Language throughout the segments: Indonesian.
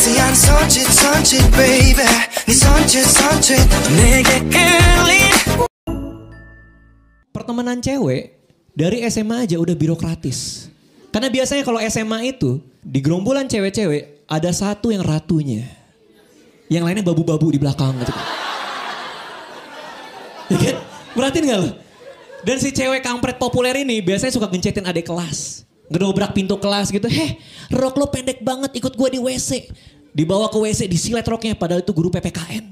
미세한 손짓 손짓 baby 네 손짓 손짓 내게 끌린 pertemanan cewek dari SMA aja udah birokratis. Karena biasanya kalau SMA itu di gerombolan cewek-cewek ada satu yang ratunya. Yang lainnya babu-babu di belakang gitu. Ya kan? Perhatiin gak lo? Dan si cewek kampret populer ini biasanya suka gencetin adik kelas. Ngedobrak pintu kelas gitu. Heh rok lo pendek banget ikut gue di WC. Dibawa ke WC disilet roknya padahal itu guru PPKN.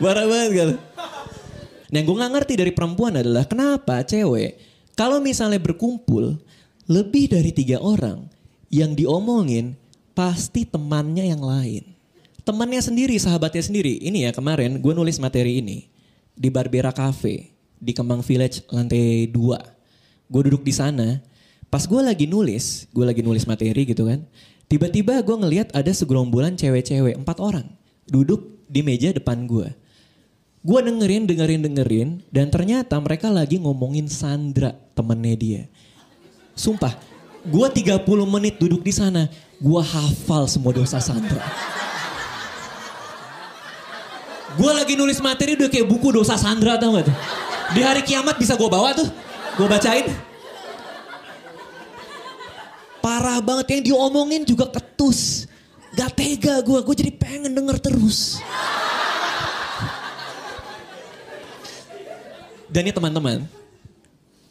Parah banget kan? Nah yang gue gak ngerti dari perempuan adalah kenapa cewek kalau misalnya berkumpul lebih dari tiga orang yang diomongin pasti temannya yang lain. Temannya sendiri, sahabatnya sendiri. Ini ya kemarin gue nulis materi ini di Barbera Cafe di Kemang Village lantai 2. Gue duduk di sana. Pas gue lagi nulis, gue lagi nulis materi gitu kan. Tiba-tiba gue ngeliat ada segerombolan cewek-cewek, empat orang. Duduk di meja depan gue. Gue dengerin, dengerin, dengerin. Dan ternyata mereka lagi ngomongin Sandra, temennya dia. Sumpah, gue 30 menit duduk di sana. Gue hafal semua dosa Sandra. Gue lagi nulis materi udah kayak buku dosa Sandra tau gak tuh. Di hari kiamat bisa gue bawa tuh. Gue bacain. Parah banget yang diomongin juga ketus. Gak tega gue, gue jadi pengen denger terus. Dan ini teman-teman,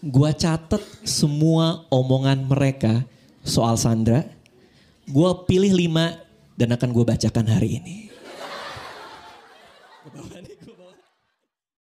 gue catet semua omongan mereka soal Sandra. Gue pilih lima dan akan gue bacakan hari ini.